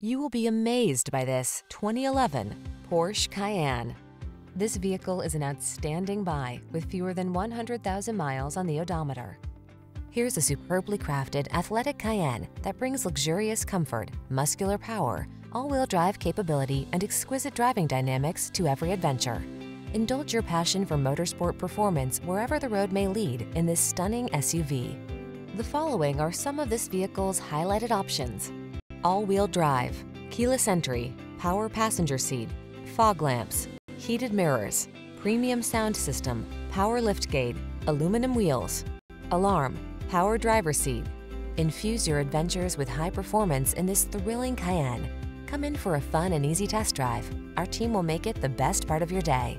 You will be amazed by this 2011 Porsche Cayenne. This vehicle is an outstanding buy with fewer than 100,000 miles on the odometer. Here's a superbly crafted athletic Cayenne that brings luxurious comfort, muscular power, all-wheel drive capability, and exquisite driving dynamics to every adventure. Indulge your passion for motorsport performance wherever the road may lead in this stunning SUV. The following are some of this vehicle's highlighted options all-wheel drive, keyless entry, power passenger seat, fog lamps, heated mirrors, premium sound system, power liftgate, aluminum wheels, alarm, power driver seat. Infuse your adventures with high performance in this thrilling Cayenne. Come in for a fun and easy test drive. Our team will make it the best part of your day.